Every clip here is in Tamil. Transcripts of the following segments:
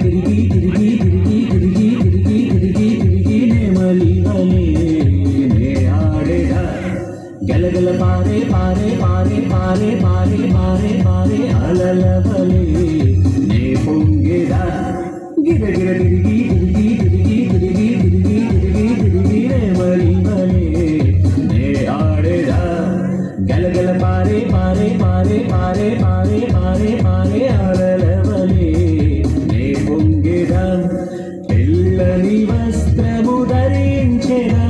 திருகி திருகி திருகி திருகி திருகி திருகி திருகி நேமலி மலியே நே ஆடேடா கலகல பாரே பாரே பாரே பாரே பாரே பாரே பாரே அலல பலே நே பொங்கேடா கிர கிர திருகி திருகி திருகி திருகி திருகி திருகி திருகி நேமலி மலே நே ஆடேடா கலகல பாரே பாரே பாரே பாரே பாரே பாரே பாரே அலல తెల్లని వస్త్రము ధరించెరా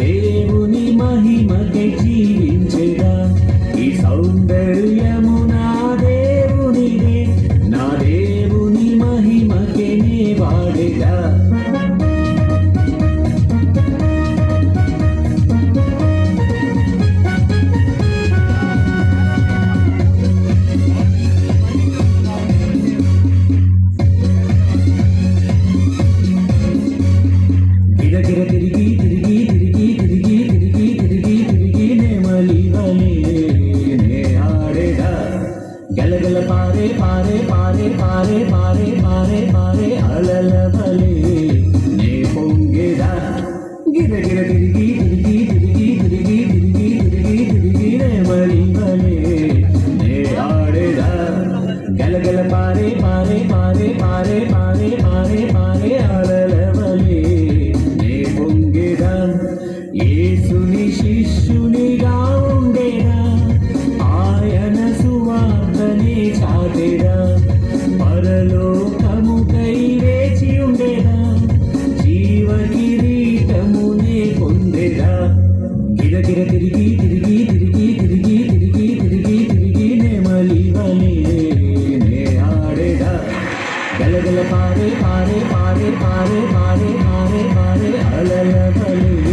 దేవుని మహిమకి జీవించెరా ఈ సౌందర్యము கலகல பாரே பாரே பாரே பாரே பாரே பாரே பாரே గిరగిర తిరిగి తిరిగి తిరిగి తిరిగి తిరిగి తిరిగి తిరిగి నే మలివని నే ఆడేడా గలగల పారే పారే పారే పారే పారే పారే పారే అలల బలి